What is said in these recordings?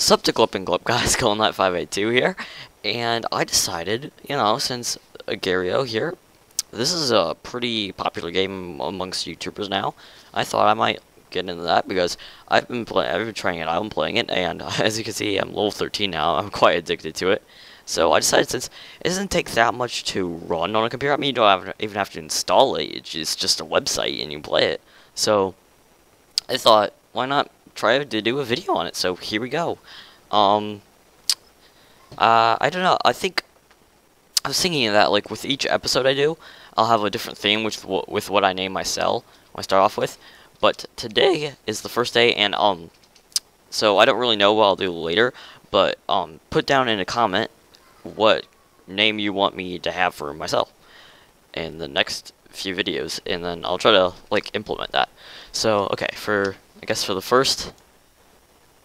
Sup to Glip and Glip guys, Golden582 here, and I decided, you know, since uh, Agar.io here, this is a pretty popular game amongst YouTubers now, I thought I might get into that because I've been playing, I've been trying it I've been playing it, and as you can see, I'm level 13 now, I'm quite addicted to it. So I decided since it doesn't take that much to run on a computer, I mean, you don't have, even have to install it, it's just a website and you play it. So I thought, why not try to do a video on it. So here we go. Um, uh, I don't know. I think I was thinking that like with each episode I do, I'll have a different theme with with what I name my cell. I start off with. But today is the first day, and um, so I don't really know what I'll do later. But um, put down in a comment what name you want me to have for myself in the next few videos, and then I'll try to like implement that. So okay, for I guess for the first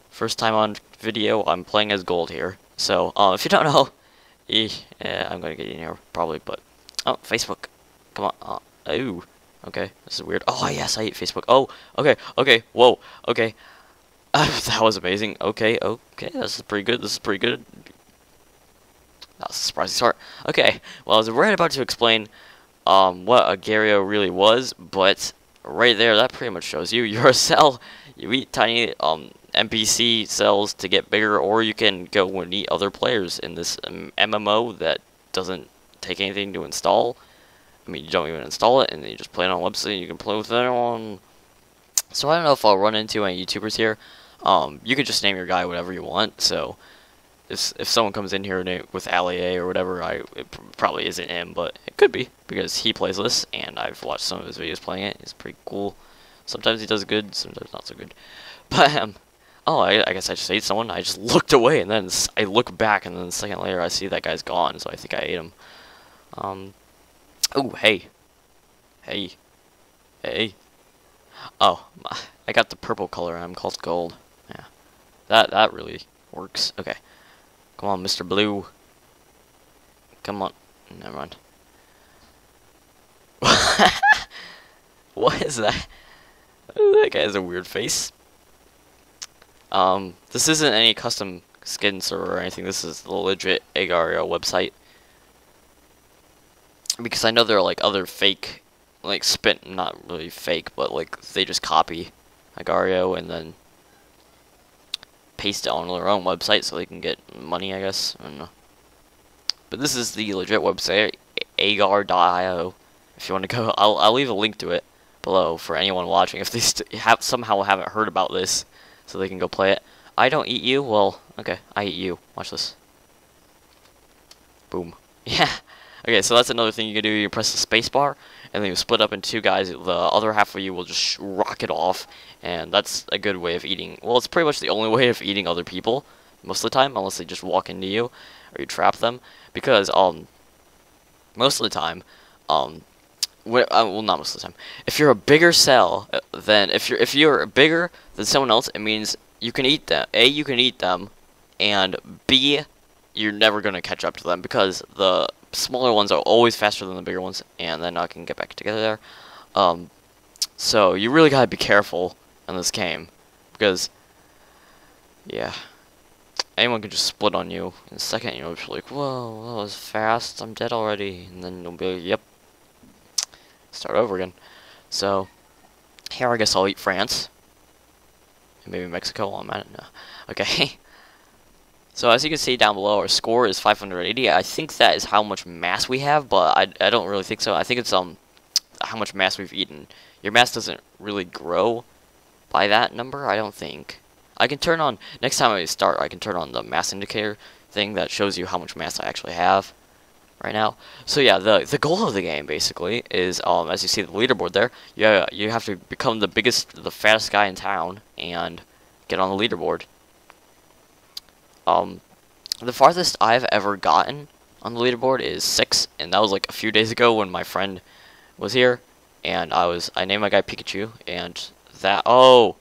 first time on video, I'm playing as gold here. So, uh, if you don't know, eh, yeah, I'm gonna get in here probably, but oh, Facebook, come on, oh, okay, this is weird. Oh yes, I hate Facebook. Oh, okay, okay, whoa, okay, uh, that was amazing. Okay, okay, this is pretty good. This is pretty good. That was a surprising start. Okay, well, I was right about to explain um, what Agar.io really was, but right there, that pretty much shows you. You're a cell. You eat tiny um, NPC cells to get bigger, or you can go and eat other players in this um, MMO that doesn't take anything to install. I mean, you don't even install it, and then you just play it on website, you can play with anyone. So I don't know if I'll run into any YouTubers here. Um, you can just name your guy whatever you want, so if, if someone comes in here with Ali A or whatever, I it probably isn't him, but it could be because he plays this, and I've watched some of his videos playing it. It's pretty cool. Sometimes he does good, sometimes not so good. But um, oh, I, I guess I just ate someone. I just looked away, and then I look back, and then a second later, I see that guy's gone. So I think I ate him. Um. Oh, hey, hey, hey. Oh, I got the purple color. I'm called gold. Yeah, that that really works. Okay. Come on, Mr. Blue. Come on. Never mind. what is that? That guy has a weird face. Um, this isn't any custom skin server or anything. This is the legit Agar.io website. Because I know there are like other fake, like spin, not really fake, but like they just copy Agar.io and then paste it on their own website so they can get money, I guess. I don't know. But this is the legit website, agar.io. If you want to go, I'll, I'll leave a link to it below for anyone watching. If they have somehow haven't heard about this, so they can go play it. I don't eat you. Well, okay, I eat you. Watch this. Boom. Yeah. Okay, so that's another thing you can do. You press the spacebar, and then you split up in two guys. The other half of you will just rocket off, and that's a good way of eating. Well, it's pretty much the only way of eating other people most of the time, unless they just walk into you or you trap them. Because um, most of the time, um, uh, well, not most of the time. If you're a bigger cell uh, than if you're if you're bigger than someone else, it means you can eat them. A, you can eat them, and B, you're never gonna catch up to them because the smaller ones are always faster than the bigger ones, and then I can get back together there. Um, so you really gotta be careful in this game, because, yeah, anyone can just split on you in a second, you'll be like, whoa, that was fast, I'm dead already, and then you'll be like, yep, start over again. So, here I guess I'll eat France, and maybe Mexico, I'm at it now. Okay. So as you can see down below, our score is 580. I think that is how much mass we have, but I, I don't really think so. I think it's um how much mass we've eaten. Your mass doesn't really grow by that number, I don't think. I can turn on, next time I start, I can turn on the mass indicator thing that shows you how much mass I actually have right now. So yeah, the the goal of the game basically is, um, as you see the leaderboard there, yeah, you have to become the biggest, the fattest guy in town and get on the leaderboard. Um, the farthest I've ever gotten on the leaderboard is six, and that was like a few days ago when my friend was here, and I was I named my guy Pikachu, and that oh,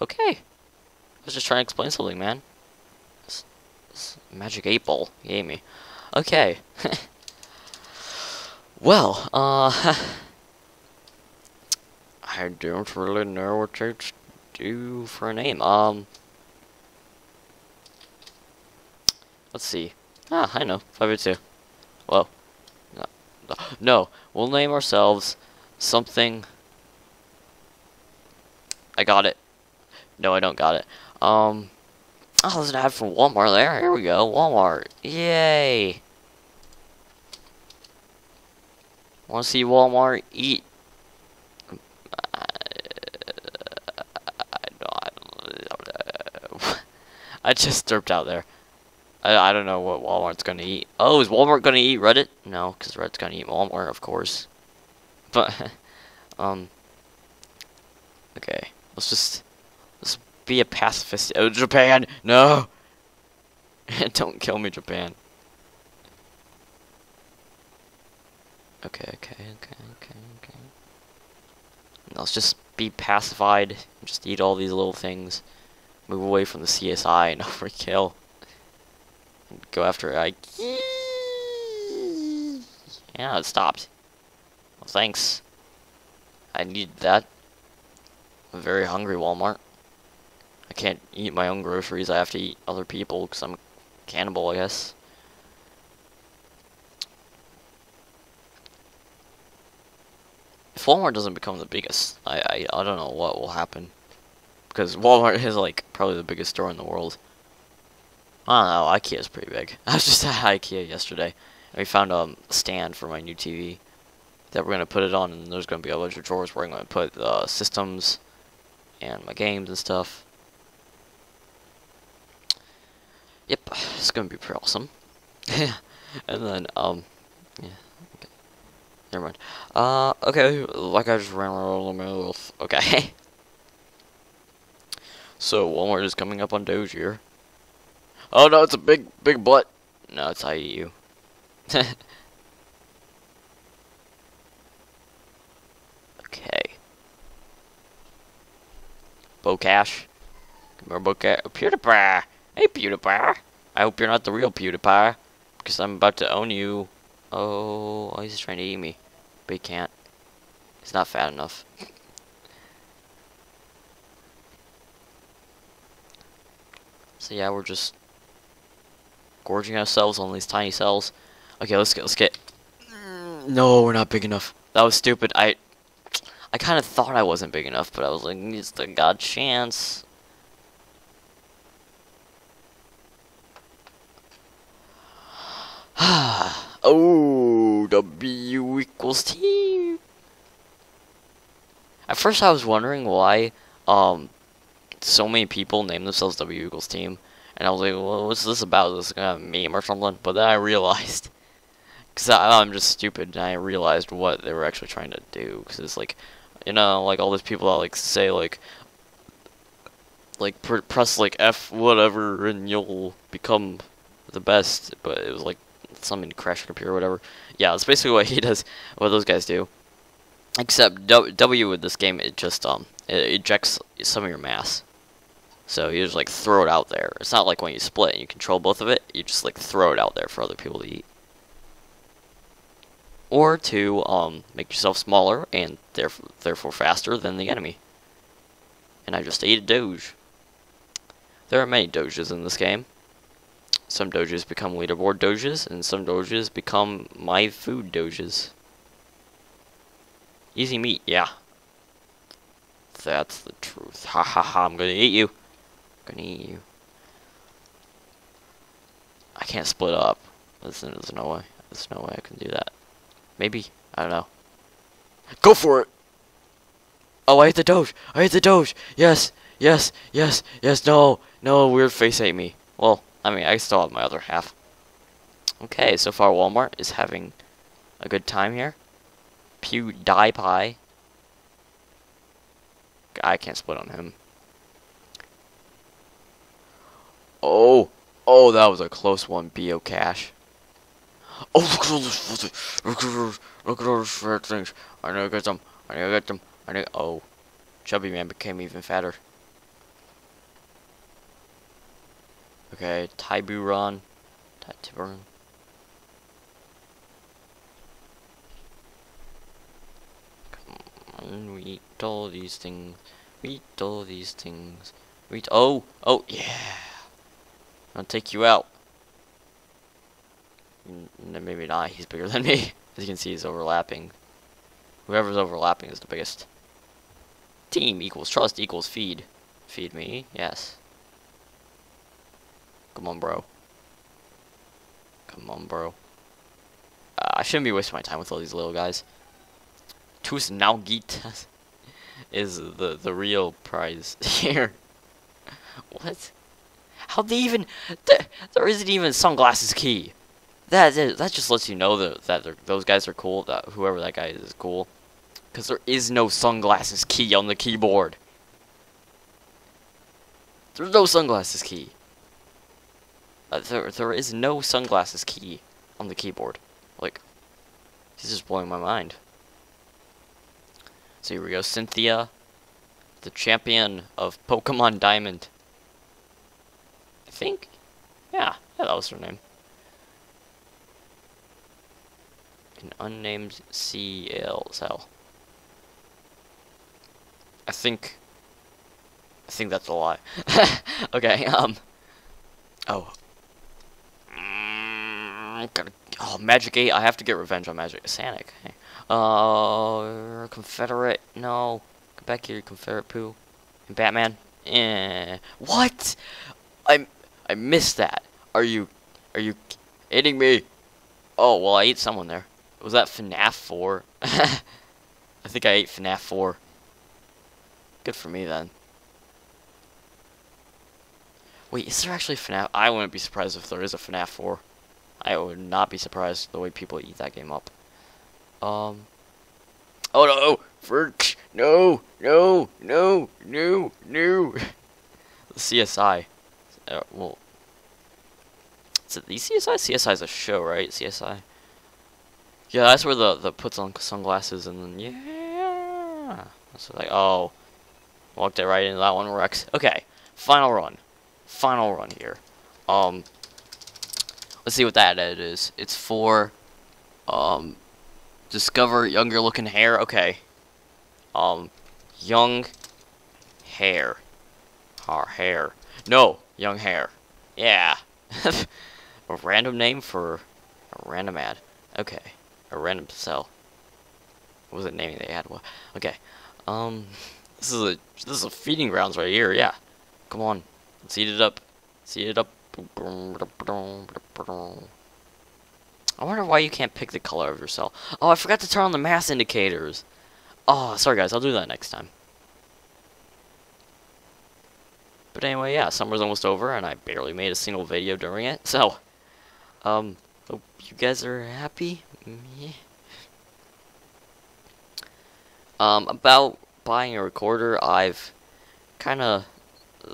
okay. I was just trying to explain something, man. Magic eight ball gave me. Okay. well, uh, I don't really know what to do for a name. Um. Let's see. Ah, I know. 582. Whoa. No. No. We'll name ourselves something. I got it. No, I don't got it. Um. Oh, there's an ad from Walmart there. Here we go. Walmart. Yay. Want to see Walmart eat? I just derped out there. I, I don't know what Walmart's gonna eat. Oh, is Walmart gonna eat Reddit? No, because Reddit's gonna eat Walmart, of course. But, um, okay, let's just, let's be a pacifist. Oh, Japan, no! don't kill me, Japan. Okay, okay, okay, okay, okay. let's just be pacified, just eat all these little things. Move away from the CSI and overkill. Go after it. I. Yeah, it stopped. Well, thanks. I need that. I'm very hungry, Walmart. I can't eat my own groceries. I have to eat other people because I'm cannibal, I guess. If Walmart doesn't become the biggest, I, I, I don't know what will happen because Walmart is like probably the biggest store in the world. I don't know, Ikea is pretty big. I was just at Ikea yesterday, and we found um, a stand for my new TV that we're gonna put it on, and there's gonna be a bunch of drawers where I'm gonna put uh, systems and my games and stuff. Yep, it's gonna be pretty awesome. and then um, yeah, okay. never mind. Uh, okay, like I just ran around the middle. Okay. So Walmart is coming up on Dozier. Oh no, it's a big, big butt. No, it's IEU. okay. Bocash. Come here, Bocash. PewDiePie. Hey, PewDiePie. I hope you're not the real PewDiePie. Because I'm about to own you. Oh, he's trying to eat me. But he can't. He's not fat enough. So yeah, we're just gorging ourselves on these tiny cells. Okay, let's get, let's get. No, we're not big enough. That was stupid. I, I kind of thought I wasn't big enough, but I was like, it's the god chance. oh, W equals T. At first, I was wondering why, um, so many people name themselves W Eagles team, and I was like, well, what's this about? Is this kind of meme or something? But then I realized, because I'm just stupid, and I realized what they were actually trying to do. Because it's like, you know, like all these people that like say like, like pr press like F whatever, and you'll become the best. But it was like something crash computer or whatever. Yeah, that's basically what he does. What those guys do. Except w with this game, it just um it ejects some of your mass. So you just like throw it out there. It's not like when you split and you control both of it, you just like throw it out there for other people to eat. Or to um, make yourself smaller and therefore, therefore faster than the enemy. And I just ate a Doge. There are many Doges in this game. Some Doges become leaderboard Doges, and some Doges become my food Doges. Easy meat, yeah. That's the truth. Ha ha ha, I'm gonna eat you gonna eat you. I can't split up. There's, there's no way. There's no way I can do that. Maybe. I don't know. Go for it! Oh, I hit the Doge! I hit the Doge! Yes! Yes! Yes! Yes! No! No, weird face ate me. Well, I mean, I still have my other half. Okay, so far Walmart is having a good time here. PewDiePie. I can't split on him. Oh, oh, that was a close one, Bo Cash. Oh, look at all this, look at those, look at all those fat things. I need to get them, I need to get them, I need, oh. Chubby Man became even fatter. Okay, Tiburon. Tiburon. Come on, we eat all these things. We eat all these things. We eat, oh, oh, yeah. I'll take you out. N- maybe not. He's bigger than me. As you can see, he's overlapping. Whoever's overlapping is the biggest. Team equals trust equals feed. Feed me, yes. Come on, bro. Come on, bro. Uh, I shouldn't be wasting my time with all these little guys. Tus Naugitas is the the real prize here. what? How they even? Th there isn't even sunglasses key. That is, that just lets you know that that those guys are cool. That whoever that guy is is cool. Because there is no sunglasses key on the keyboard. There's no sunglasses key. Uh, there, there is no sunglasses key on the keyboard. Like, this is blowing my mind. So here we go, Cynthia, the champion of Pokemon Diamond. Think? Yeah, yeah, that was her name. An unnamed CL cell. I think. I think that's a lie. okay. Um. Oh. Mm, gotta. Oh, Magic Eight. I have to get revenge on Magic Sanic. Hey. Uh, Confederate. No. Come back here, Confederate poo. And Batman. Eh. What? I I missed that. Are you are you hitting me? Oh well, I ate someone there. Was that FNAF 4? I think I ate FNAF 4. Good for me then. Wait, is there actually FNAF? I wouldn't be surprised if there is a FNAF 4. I would not be surprised the way people eat that game up. Um. Oh no! Ferch! No! No! No! No! No! the CSI. Uh, well. Is it the CSI? CSI is a show, right? CSI. Yeah, that's where the the puts on sunglasses and then yeah. So like, oh, walked it right into that one, Rex. Okay, final run, final run here. Um, let's see what that edit is. It's for um, discover younger looking hair. Okay, um, young hair, our hair. No, young hair. Yeah, a random name for a random ad. Okay a random cell. What was it naming they had? Well, okay. Um, this is a this is a feeding grounds right here. Yeah. Come on, let's eat it up. Let's eat it up. I wonder why you can't pick the color of your cell. Oh, I forgot to turn on the mass indicators. Oh, sorry guys, I'll do that next time. But anyway, yeah, summer's almost over, and I barely made a single video during it. So, um, hope you guys are happy. Um, about buying a recorder, I've kind of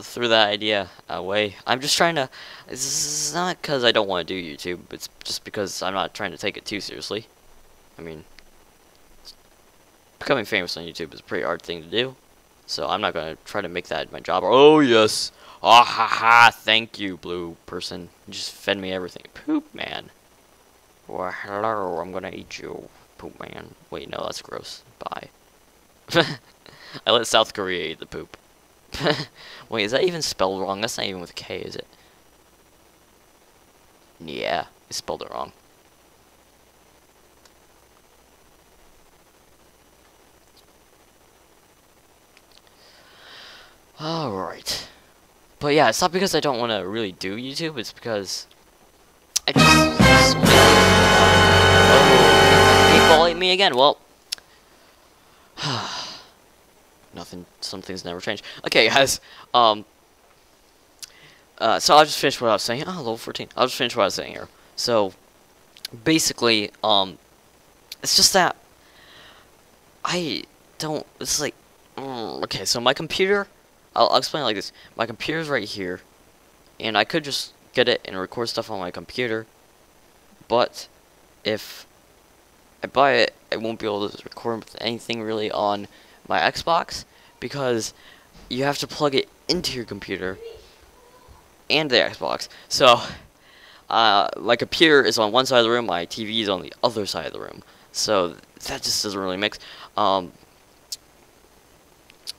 threw that idea away. I'm just trying to. It's not because I don't want to do YouTube. It's just because I'm not trying to take it too seriously. I mean, becoming famous on YouTube is a pretty hard thing to do. So I'm not gonna try to make that my job. Oh yes, ah ha ha. Thank you, blue person. Just fed me everything. Poop man. Well, hello, I'm gonna eat you, poop man. Wait, no, that's gross. Bye. I let South Korea eat the poop. Wait, is that even spelled wrong? That's not even with K, is it? Yeah, I spelled it wrong. Alright. But yeah, it's not because I don't want to really do YouTube, it's because I just... Oh, people ate me again. Well, nothing. Some things never change. Okay, guys. Um. Uh, so I'll just finish what I was saying. Oh, level 14. I'll just finish what I was saying here. So, basically, um, it's just that I don't. It's like, mm, okay. So my computer. I'll, I'll explain it like this. My computer's right here, and I could just get it and record stuff on my computer. But if I buy it, I won't be able to record anything really on my Xbox because you have to plug it into your computer and the Xbox. So, uh, my computer is on one side of the room, my TV is on the other side of the room. So, that just doesn't really mix. Um,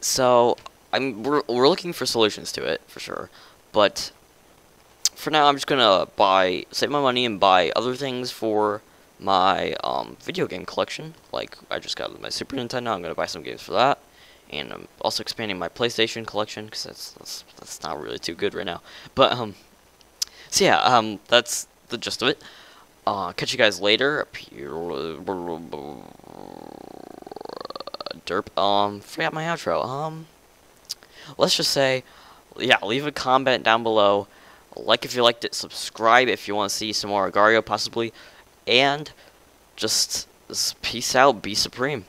so, I'm we're, we're looking for solutions to it, for sure. But for now, I'm just gonna buy, save my money and buy other things for my um, video game collection. Like, I just got my Super Nintendo, I'm gonna buy some games for that. And I'm also expanding my PlayStation collection, because that's, that's, that's not really too good right now. But, um, so yeah, um, that's the gist of it. Uh, catch you guys later. Derp. Um, forgot my outro. Um, let's just say, yeah, leave a comment down below. Like if you liked it, subscribe if you want to see some more Agar.io possibly, and just, peace out, be supreme.